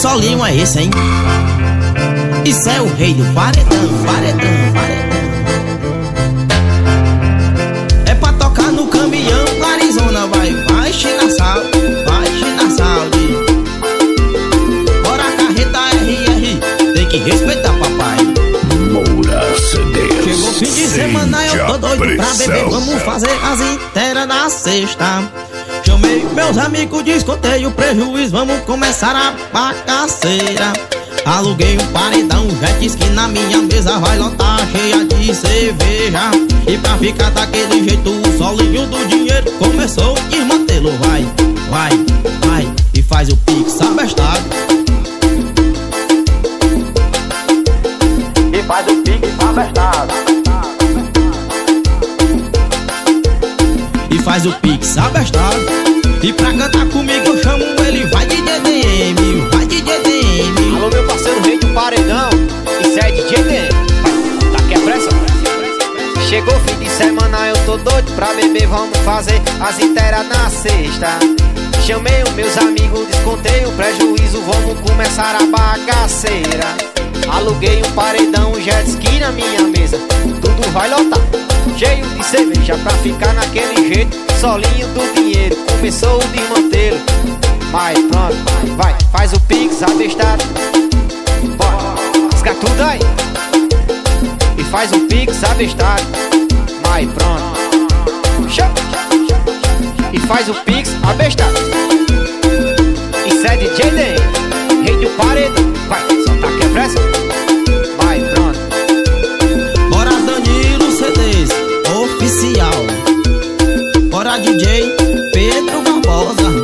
solinho é esse, hein? Isso é o rei do paredão, paredão, paredão. É pra tocar no caminhão, Arizona vai, vai, na sal, vai, na saúde. Bora carreta RR, tem que respeitar papai. Moura. Chegou fim de semana, eu tô doido pra beber, vamos fazer as inteiras na sexta. Chamei meus amigos, descontei o prejuízo, vamos começar a bagaceira. Aluguei um paredão, jet ski na minha mesa vai lotar cheia de cerveja. E pra ficar daquele jeito, o solinho do dinheiro começou a desmantelo. Vai, vai, vai, e faz o pix abestado. E faz o pix abestado. Faz o pix abestado. E pra cantar comigo eu chamo ele, vai de DDM, vai de DDM. Alô, meu parceiro rei do paredão, isso é DJ DM. Vai, tá aqui a pressa? Chegou fim de semana, eu tô doido pra beber, vamos fazer as inteiras na sexta. Chamei os meus amigos, descontei o prejuízo, vamos começar a bagaceira. Aluguei um paredão, um jet ski na minha mesa, tudo vai lotar. Cheio de cerveja pra ficar naquele jeito, solinho do dinheiro, começou o desmantelo. Mas pronto, vai, faz o pix abestado. Bora, rasga tudo aí. E faz o pix abestado. Mas pronto. E faz o pix abestado. Isso é DJ DM, rei do paredão. DJ Pedro Barbosa.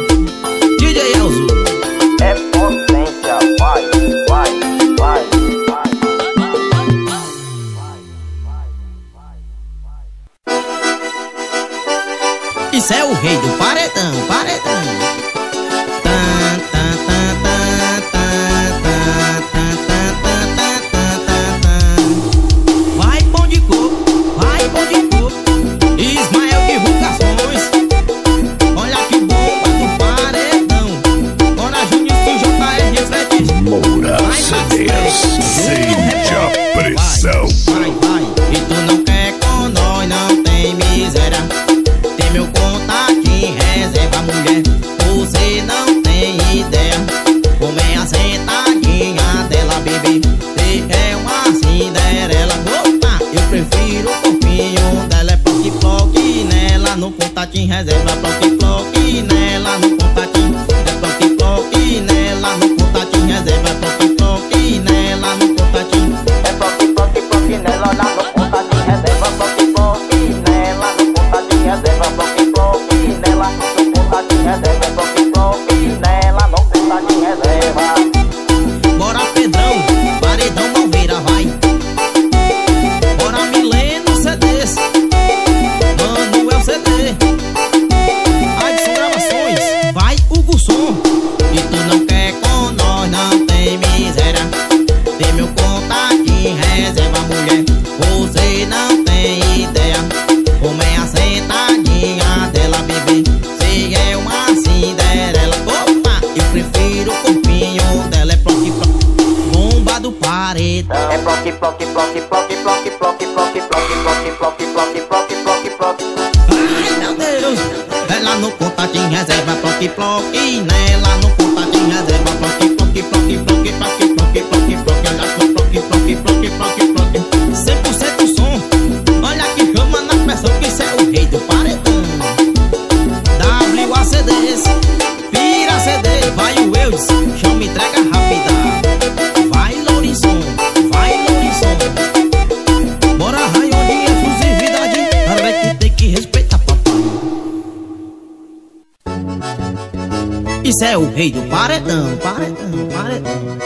É o rei do paredão, paredão, paredão.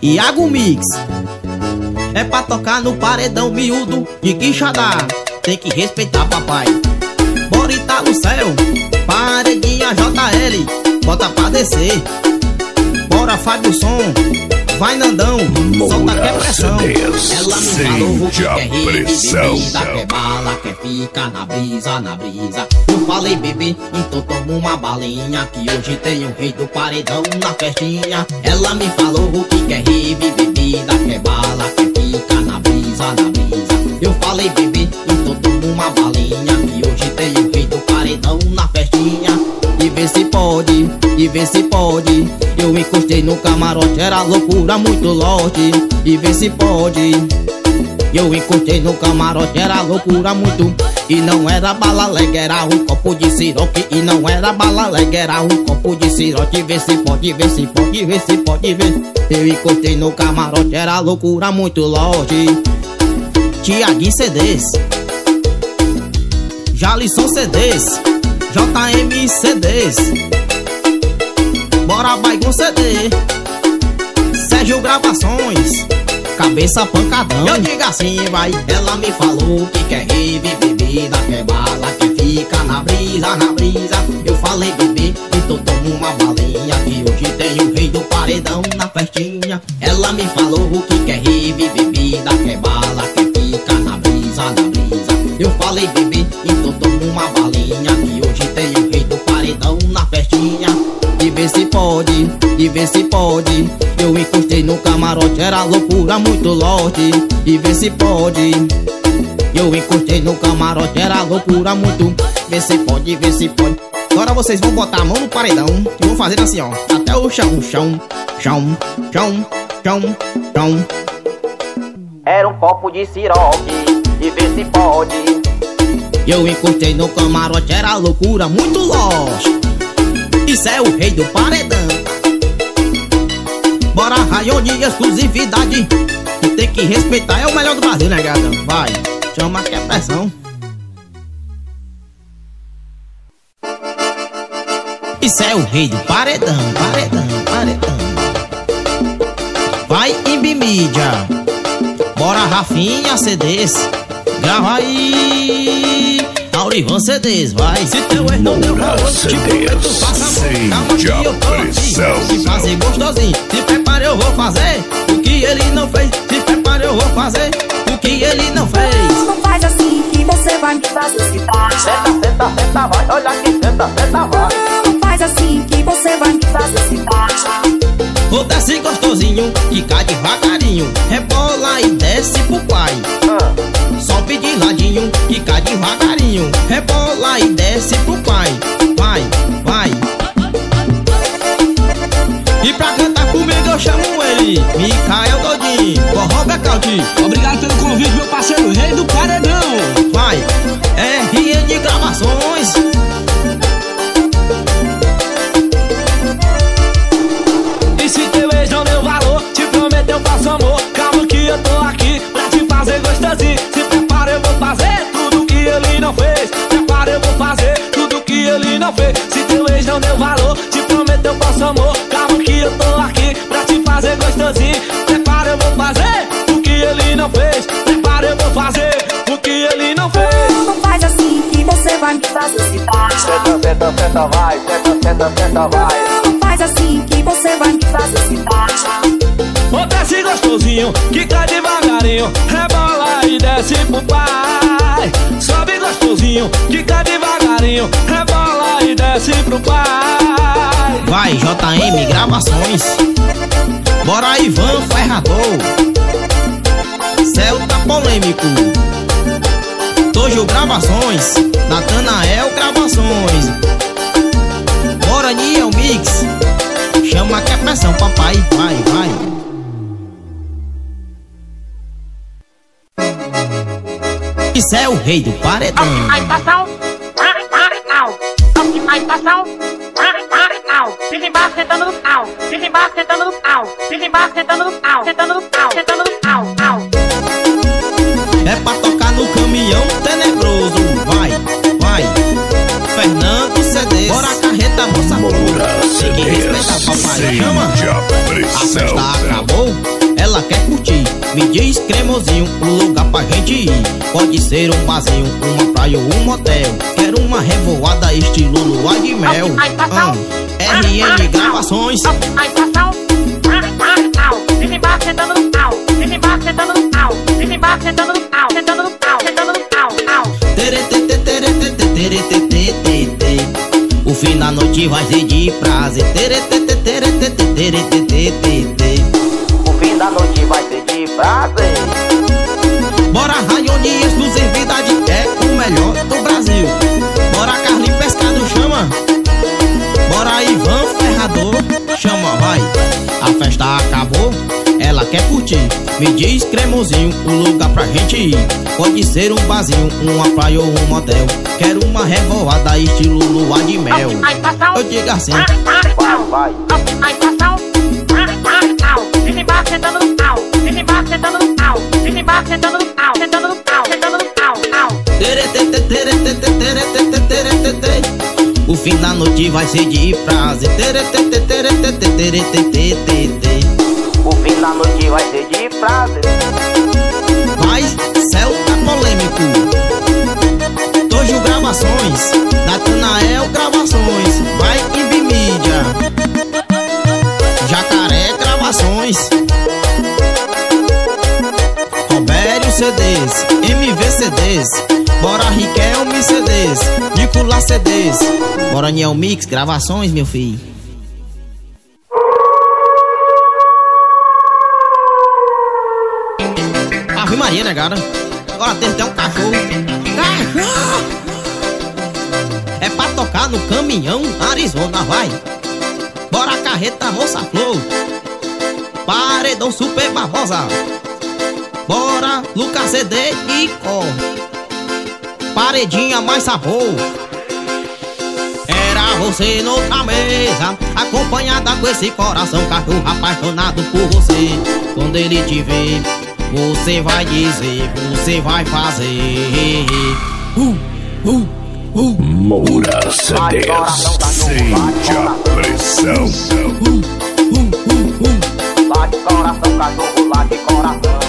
Iago Mix É pra tocar no paredão miúdo de Quixadá. Tem que respeitar papai. Bora tá no céu Paredinha JL Bota pra descer. Bora Fábio Som Vai Nandão, solta que é pressão. Ela me falou o que quer rir, bebida, quer bala, quer ficar na brisa, na brisa. Eu falei bebê, então toma uma balinha Que hoje tem o rei do paredão na festinha. Ela me falou o que quer rir, bebida, quer bala, quer ficar na brisa, na brisa. Eu falei bebê, então toma uma balinha Que hoje tem o rei do paredão na festinha. E vê se pode, e vê se pode. Eu encostei no camarote, era loucura, muito lote. E vê se pode. Eu encostei no camarote, era loucura, muito. E não era bala lega, era um copo de siroque. E não era bala lega, era um copo de siroque. Vê se pode, vê se pode, vê se pode, vê. Eu encostei no camarote, era loucura, muito lote. Tiaguinho CDs Jalisson CDs JM CDs Bora vai com CD Sérgio Gravações Cabeça pancadão. Eu digo assim, vai Ela me falou que quer reviver bebida Quer bala, quer fica na brisa, na brisa. Eu falei bebê, então toma uma balinha Que hoje tem o rei do paredão na festinha. Ela me falou que quer reviver bebida Quer bala, quer fica na brisa, na brisa. Eu falei bebê, pode, e vê se pode. Eu encostei no camarote, era loucura, muito lote E vê se pode. Eu encostei no camarote, era loucura, muito. Vê se pode, vê se pode. Agora vocês vão botar a mão no paredão E vão fazer assim, ó. Até o chão, chão, chão, chão, chão, chão. Era um copo de siroque e vê se pode. Eu encostei no camarote, era loucura, muito lost Isso é o rei do paredão. Bora raio de exclusividade tem que respeitar, é o melhor do Brasil, né, gadão? Vai, chama que é pressão Isso é o rei do paredão, paredão, paredão. Vai em mídia. Bora Rafinha CDs Grava aí Aurivan CDs, vai. Se teu ex não deu Moura valor Te prometo, faça amor sem Calma que eu tô aqui. fazer gostosinho Se prepare eu vou fazer O que ele não fez. Se prepare eu vou fazer O que ele não fez. Não faz assim que você vai me facilitar. Senta, senta, senta, vai. Olha aqui, senta, senta, vai. Não faz assim que você vai me facilitar. Vou desce gostosinho E cai devagarinho. Rebola e desce pro pai. Ah, Sobe de ladinho e cai devagarinho Rebola e desce pro pai. Vai, vai. E pra cantar comigo eu chamo ele. Micael Dodinho Forró Becaldi. Obrigado pelo convite, meu parceiro Rei do Paredão. Vai, RN Gravações fez. Se teu ex não deu valor, te prometo eu faço amor. Calma que eu tô aqui pra te fazer gostosinho. Prepara, eu vou fazer o que ele não fez. Prepara, eu vou fazer o que ele não fez. Não faz assim que você vai me facilitar. senta, senta, senta, vai. Senta, senta, senta, vai. Não faz assim que você vai me facilitar. Ô desce gostosinho, que cai devagarinho Rebola e desce pro pai Sobe gostosinho, que cai devagarinho Rebola e desce pro pai Vai, JM Gravações Bora Ivan Ferrador Celta Polêmico Tojo Gravações Natanael Gravações Bora Niel Mix Chama que é pressão, papai Vai, vai Isso é o rei do paredão Optimização. Parental. Optimização. Parental. Fica embaixo sentando no pau. Fica embaixo sentando no pau. Fica embaixo sentando no pau. Sentando no pau. Sentando no pau. Pau. É pra tocar no caminhão tenebroso Vai, vai Fernando CD Bora carreta, moça Moura Tem que respeitar, papai Chama A festa acabou. Me diz cremosinho, um lugar pra gente ir. Pode ser um barzinho, uma praia ou um motel. Quero uma revoada estilo lua de mel. Hum. RN Gravações O fim da noite vai ser de prazer O fim da noite vai ser de prazer. Bora raio de exclusividade, é o melhor do Brasil. Bora Carlinhos Pescado chama. Bora Ivan Ferrador, chama, vai. A festa acabou, ela quer curtir. Me diz cremosinho, o lugar pra gente ir. Pode ser um barzinho, uma praia ou um motel. Quero uma revoada estilo lua de mel. Eu digo assim. Vai, vai, Vai, vai. A estação. Vai, vai, tal. Fica embaixo, sentando sentando no pau, sentando no pau, sentando no pau, pau. O fim da noite vai ser de prazer. O fim da noite vai ser de prazer. Mas céu tá polêmico. Tojo Gravações, Natanael Gravações. CDs, MV CDs, Bora Riquelme CDs, Nicolas CDs, Bora Niel Mix gravações, meu filho. Ave Maria, né, cara? Agora tem até um cachorro. É pra tocar no caminhão, Arizona, vai. Bora carreta, moça flor. Paredão super barbosa. Bora, Lucas CD e corre. Paredinha mais sabor. Era você noutra mesa, acompanhada com esse coração cachorro apaixonado por você. Quando ele te ver, você vai dizer, você vai fazer. Uh, uh, uh, Moura CDs. Sente a pressão. uh, uh, uh, uh. Lá de coração, cachorro, lá de coração.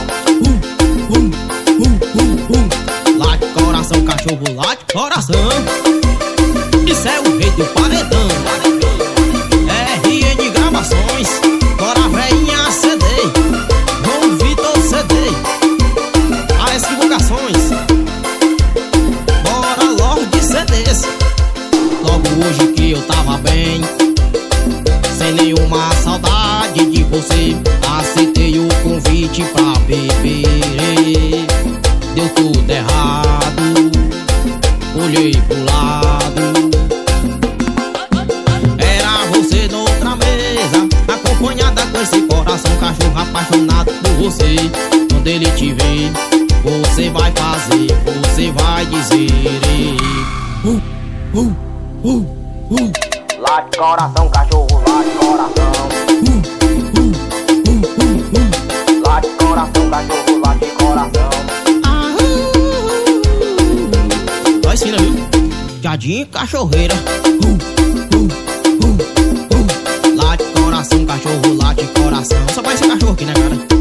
Cachorro, late coração. Isso é o do paredão. RN Gravações, Bora Veinha CD, João Vitor CD, AS Divulgações, Bora Lorde CDs. Logo hoje que eu tava bem, sem nenhuma saudade de você, aceitei o convite pra beber. Coração, cachorro, lá de coração. Ah, uh, uh. Vai sim, né, viu? Jardim Cachorreira. Uh, uh, uh. Lá de coração, cachorro, lá de coração. Só vai ser cachorro aqui, né, cara?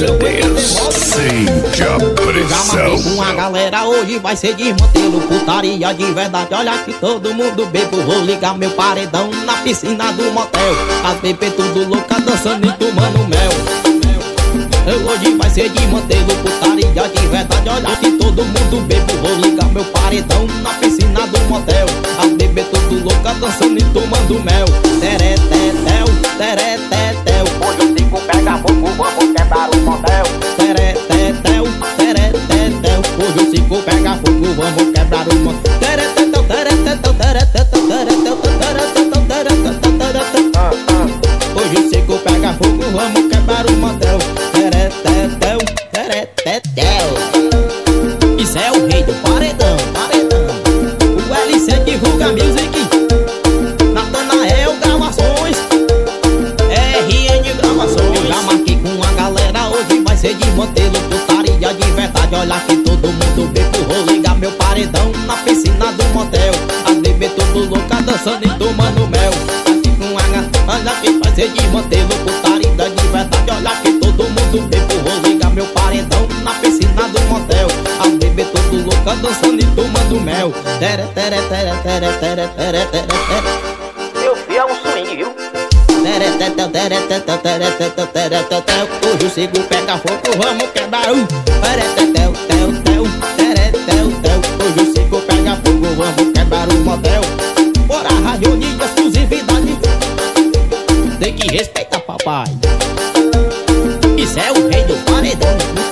CDs. Sente a pressão. com a galera, hoje vai ser desmantelo Putaria de verdade, olha que todo mundo bebo Vou ligar meu paredão na piscina do motel. As bebê tudo louca, dançando e tomando mel. Hoje vai ser desmantelo Putaria de verdade, olha que todo mundo bebo Vou ligar meu paredão na piscina do motel. As bebê tudo louca, dançando e tomando mel. Teretetel de verdade Olha que todo mundo bebo Vou ligar meu paredão Na piscina do motel. As bebê tudo louca Dançando e tomando mel. Aqui com a galera Olha que vai ser de mantê-lo Putaria de verdade Olha que todo mundo bebo Vou ligar meu paredão Na piscina do motel. As bebê tudo louca Dançando e tomando mel. Tere, tere, tere, tere, tere, tere, tere, tere Hoje o cego pega fogo, vamos quebrar um Teretetel, tel, tel, teretel, tel Hoje o cego pega fogo, vamos quebrar um motel Bora rádio de exclusividade Tem que respeitar papai. Isso é o rei do paredão